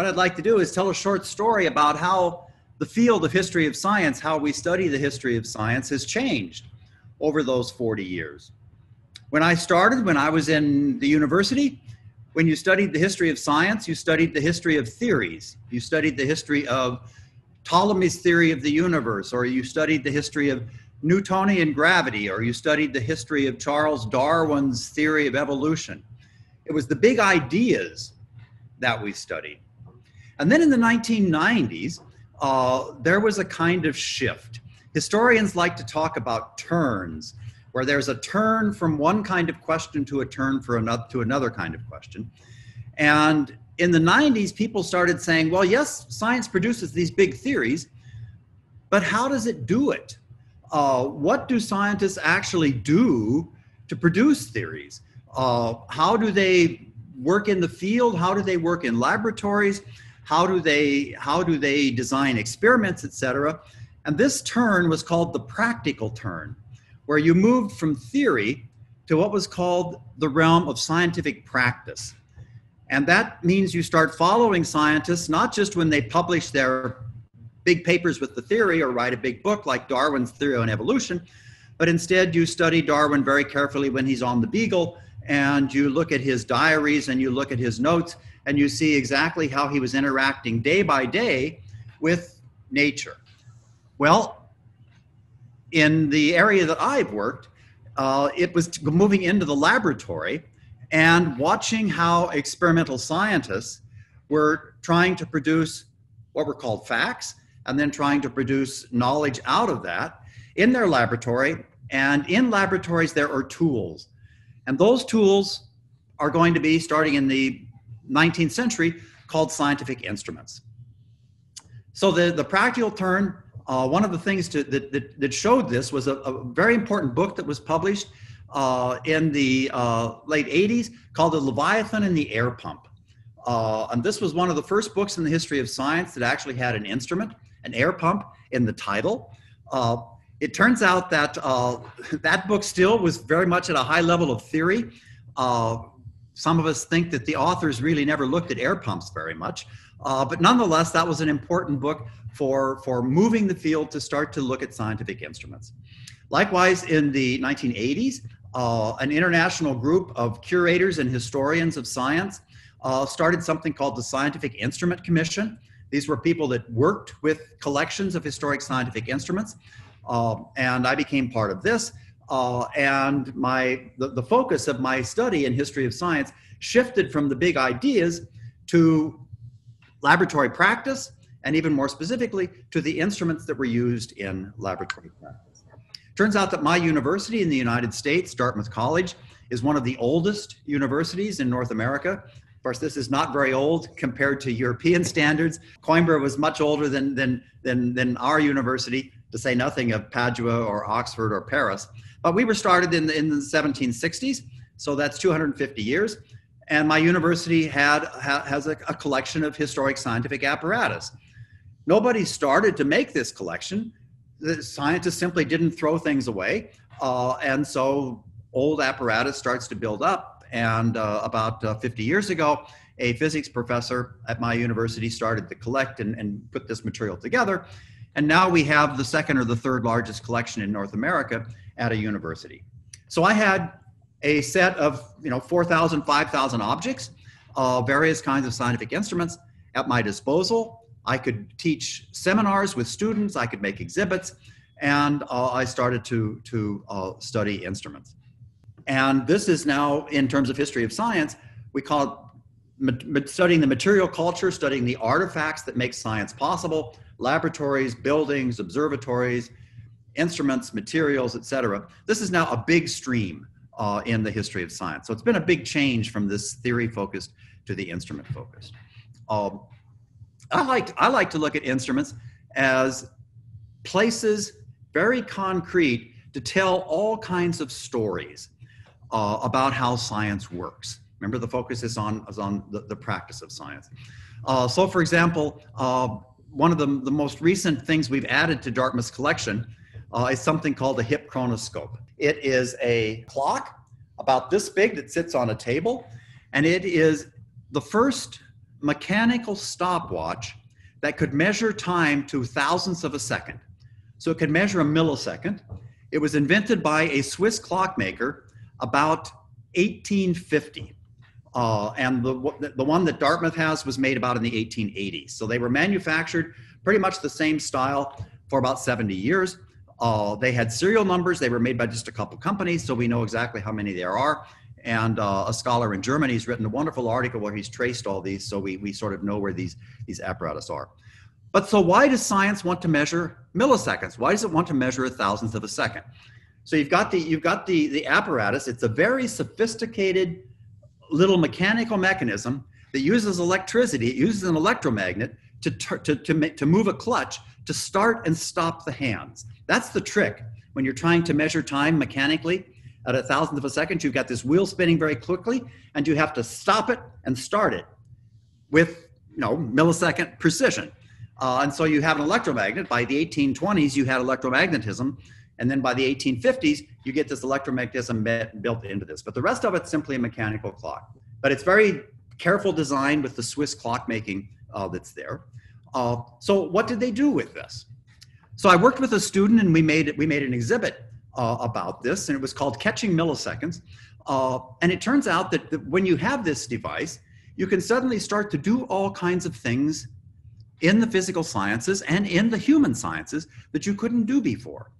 what I'd like to do is tell a short story about how the field of history of science, how we study the history of science, has changed over those 40 years. When I started, when I was in the university, when you studied the history of science, you studied the history of theories. You studied the history of Ptolemy's theory of the universe, or you studied the history of Newtonian gravity, or you studied the history of Charles Darwin's theory of evolution. It was the big ideas that we studied. And then in the 1990s, uh, there was a kind of shift. Historians like to talk about turns, where there's a turn from one kind of question to a turn for another to another kind of question. And in the 90s, people started saying, well, yes, science produces these big theories, but how does it do it? Uh, what do scientists actually do to produce theories? Uh, how do they work in the field? How do they work in laboratories? How do they how do they design experiments, etc.? And this turn was called the practical turn, where you moved from theory to what was called the realm of scientific practice. And that means you start following scientists not just when they publish their big papers with the theory or write a big book like Darwin's Theory on Evolution, but instead you study Darwin very carefully when he's on the Beagle and you look at his diaries and you look at his notes and you see exactly how he was interacting day by day with nature. Well, in the area that I've worked, uh, it was moving into the laboratory and watching how experimental scientists were trying to produce what were called facts and then trying to produce knowledge out of that in their laboratory. And in laboratories, there are tools. And those tools are going to be, starting in the 19th century, called scientific instruments. So the, the practical turn, uh, one of the things to, that, that, that, showed this was a, a, very important book that was published uh, in the uh, late 80s called The Leviathan and the Air Pump. Uh, and this was one of the first books in the history of science that actually had an instrument, an air pump, in the title. Uh, it turns out that uh, that book still was very much at a high level of theory. Some of us think that the authors really never looked at air pumps very much, uh, but nonetheless, that was an important book for, for moving the field to start to look at scientific instruments. Likewise, in the 1980s, uh, an international group of curators and historians of science uh, started something called the Scientific Instrument Commission. These were people that worked with collections of historic scientific instruments um, and I became part of this. Uh, and my the, the focus of my study in history of science shifted from the big ideas to laboratory practice, and even more specifically, to the instruments that were used in laboratory practice. Turns out that my university in the United States, Dartmouth College, is one of the oldest universities in North America. Of course, this is not very old compared to European standards. Coimbra was much older than, than, than, than our university, to say nothing of Padua or Oxford or Paris. But we were started in the, in the 1760s, so that's 250 years. And my university had ha, has a, a collection of historic scientific apparatus. Nobody started to make this collection. The scientists simply didn't throw things away, uh, and so old apparatus starts to build up. And uh, about uh, 50 years ago, a physics professor at my university started to collect and, and put this material together. And now we have the second or the third largest collection in North America at a university. So I had a set of, you know, 4,000, 5,000 objects, uh, various kinds of scientific instruments at my disposal. I could teach seminars with students, I could make exhibits, and uh, I started to, to uh, study instruments. And this is now, in terms of history of science, we call it studying the material culture, studying the artifacts that make science possible, laboratories, buildings, observatories, instruments, materials, etc. This is now a big stream uh, in the history of science. So it's been a big change from this theory focused to the instrument focused. Um, I like I like to look at instruments as places very concrete to tell all kinds of stories uh, about how science works. Remember, the focus is on is on the, the practice of science. Uh, so, for example, uh, one of the, the most recent things we've added to Dartmouth's collection uh, is something called a Hipp chronoscope. It is a clock about this big that sits on a table, and it is the first mechanical stopwatch that could measure time to thousandths of a second. So it could measure a millisecond. It was invented by a Swiss clockmaker about 1850. Uh, and the, the one that Dartmouth has was made about in the 1880s. So they were manufactured pretty much the same style for about 70 years. Uh, they had serial numbers. They were made by just a couple companies, so we know exactly how many there are. And uh, a scholar in Germany has written a wonderful article where he's traced all these, so we, we sort of know where these, these apparatus are. But so why does science want to measure milliseconds? Why does it want to measure a thousandth of a second? So you've got the you've got the the apparatus. It's a very sophisticated little mechanical mechanism that uses electricity. It uses an electromagnet to to to, make, to move a clutch to start and stop the hands. That's the trick when you're trying to measure time mechanically at a thousandth of a second. You've got this wheel spinning very quickly, and you have to stop it and start it with you know millisecond precision. Uh, and so you have an electromagnet. By the 1820s, you had electromagnetism. And then by the 1850s, you get this electromagnetism built into this. But the rest of it's simply a mechanical clock. But it's very careful design with the Swiss clockmaking uh, that's there. Uh, so what did they do with this? So I worked with a student and we made we made an exhibit uh, about this and it was called Catching Milliseconds. Uh, and it turns out that, that when you have this device, you can suddenly start to do all kinds of things in the physical sciences and in the human sciences that you couldn't do before.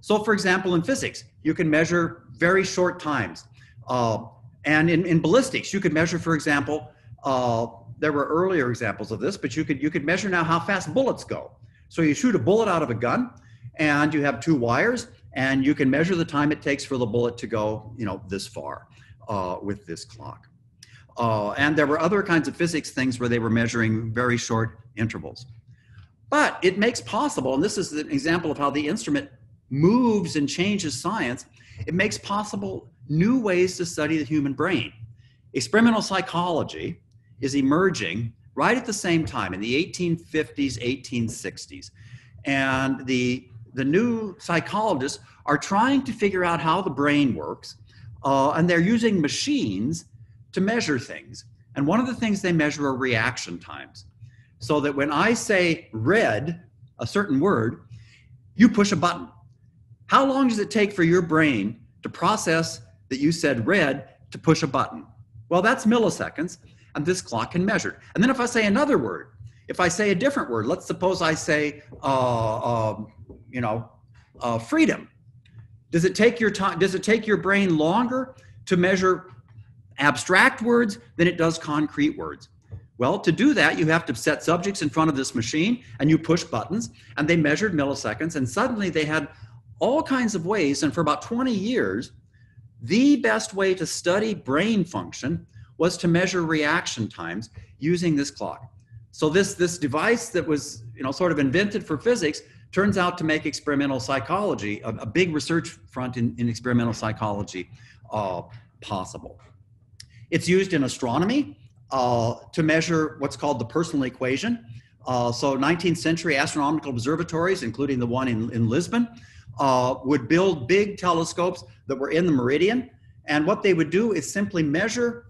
So, for example, in physics, you can measure very short times. Uh, and in, in ballistics, you could measure, for example, uh, there were earlier examples of this, but you could, you could measure now how fast bullets go. So you shoot a bullet out of a gun, and you have two wires, and you can measure the time it takes for the bullet to go, you know, this far uh, with this clock. Uh, and there were other kinds of physics things where they were measuring very short intervals. But it makes possible, and this is an example of how the instrument moves and changes science, it makes possible new ways to study the human brain. Experimental psychology is emerging right at the same time in the 1850s, 1860s. And the, the new psychologists are trying to figure out how the brain works, uh, and they're using machines to measure things. And one of the things they measure are reaction times. So that when I say red, a certain word, you push a button. How long does it take for your brain to process that you said red to push a button? Well, that's milliseconds, this clock can measure. And then if I say another word, if I say a different word, let's suppose I say, uh, uh, you know, uh, freedom. Does it take your time? Does it take your brain longer to measure abstract words than it does concrete words? Well, to do that, you have to set subjects in front of this machine and you push buttons, and they measured milliseconds, and suddenly they had all kinds of ways. And for about 20 years, the best way to study brain function was to measure reaction times using this clock. So this, this device that was you know, sort of invented for physics turns out to make experimental psychology, a, a big research front in, in experimental psychology, uh, possible. It's used in astronomy uh, to measure what's called the personal equation. Uh, so 19th century astronomical observatories, including the one in, in Lisbon, uh, would build big telescopes that were in the meridian. And what they would do is simply measure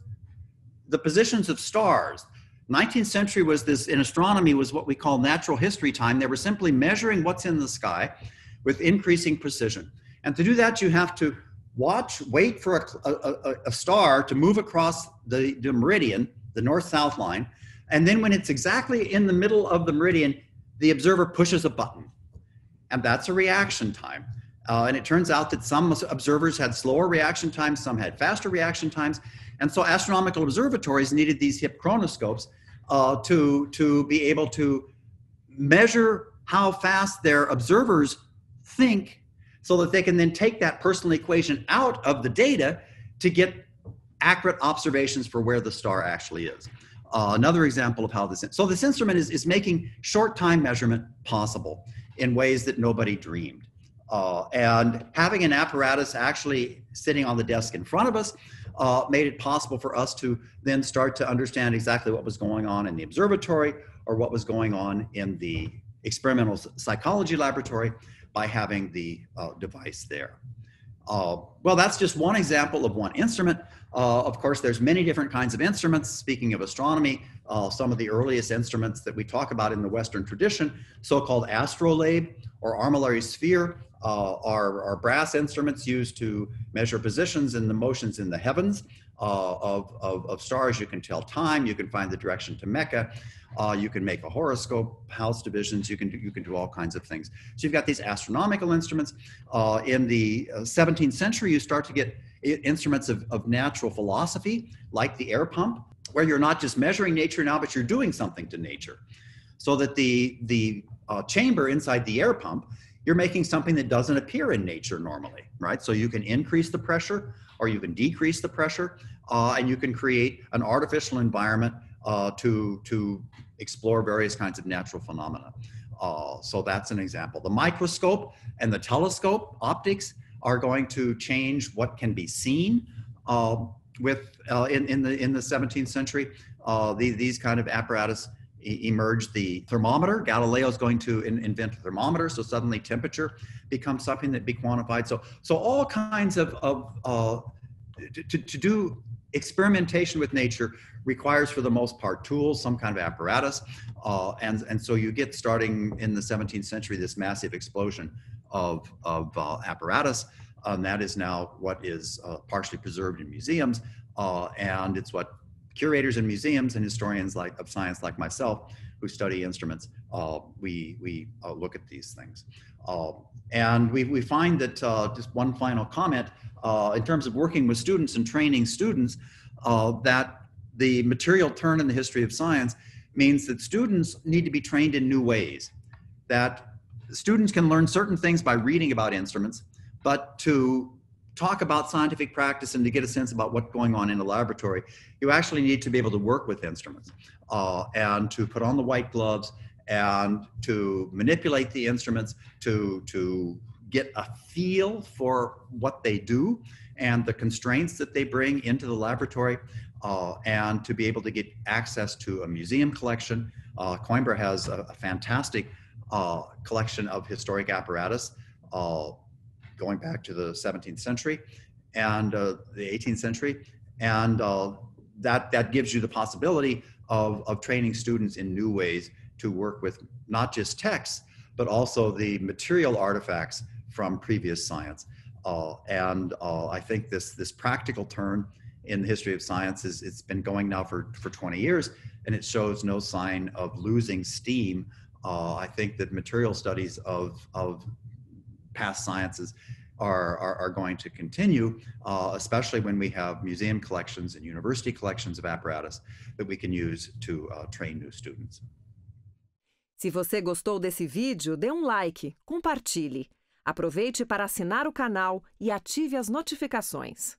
the positions of stars. 19th century was this, in astronomy, was what we call natural history time. They were simply measuring what's in the sky with increasing precision. And to do that, you have to watch, wait for a, a, a star to move across the, the meridian, the north south line. And then when it's exactly in the middle of the meridian, the observer pushes a button and that's a reaction time. Uh, and it turns out that some observers had slower reaction times, some had faster reaction times. And so astronomical observatories needed these Hipp chronoscopes uh, to, to be able to measure how fast their observers think so that they can then take that personal equation out of the data to get accurate observations for where the star actually is. Uh, another example of how this, so this instrument is, is making short time measurement possible in ways that nobody dreamed. Uh, and having an apparatus actually sitting on the desk in front of us uh, made it possible for us to then start to understand exactly what was going on in the observatory or what was going on in the experimental psychology laboratory by having the uh, device there. Uh, well, that's just one example of one instrument. Uh, of course, there's many different kinds of instruments. Speaking of astronomy, uh, some of the earliest instruments that we talk about in the Western tradition, so-called astrolabe or armillary sphere, uh, are, are, brass instruments used to measure positions and the motions in the heavens uh, of, of, of, stars. You can tell time, you can find the direction to Mecca, uh, you can make a horoscope, house divisions, you can, do, you can do all kinds of things. So you've got these astronomical instruments. Uh, in the 17th uh, century, you start to get instruments of, of natural philosophy, like the air pump, where you're not just measuring nature now, but you're doing something to nature. So that the, the uh, chamber inside the air pump you're making something that doesn't appear in nature normally, right? So you can increase the pressure or you can decrease the pressure uh, and you can create an artificial environment uh, to, to explore various kinds of natural phenomena. Uh, so that's an example. The microscope and the telescope optics are going to change what can be seen um, with uh, in, in the in the 17th century. Uh, the, these kind of apparatus emerged the thermometer. Galileo is going to in, invent a thermometer, so suddenly temperature becomes something that be quantified. So, so all kinds of, of uh, to, to do experimentation with nature requires for the most part tools, some kind of apparatus. Uh, and, and so you get starting in the 17th century, this massive explosion of, of uh, apparatus. And that is now what is uh, partially preserved in museums. Uh, and it's what curators in museums and historians like of science like myself who study instruments, uh, we, we uh, look at these things. Uh, and we, we find that, uh, just one final comment, uh, in terms of working with students and training students, uh, that the material turn in the history of science means that students need to be trained in new ways. That students can learn certain things by reading about instruments, but to talk about scientific practice and to get a sense about what's going on in a laboratory, you actually need to be able to work with instruments uh, and to put on the white gloves and to manipulate the instruments, to, to get a feel for what they do and the constraints that they bring into the laboratory, uh, and to be able to get access to a museum collection. Uh, Coimbra has a, a fantastic uh, collection of historic apparatus. Going back to the 17th century and uh, the 18th century. And uh, that, that gives you the possibility of, of training students in new ways to work with not just texts, but also the material artifacts from previous science. Uh, and uh, I think this, this practical turn in the history of science is it's been going now for, for 20 years and it shows no sign of losing steam. Uh, I think that material studies of, of past sciences are, are, are going to continue, uh, especially when we have museum collections and university collections of apparatus that we can use to uh, train new students. Se você gostou desse vídeo, dê um like, compartilhe. Aproveite para assinar o canal e ative as notificações.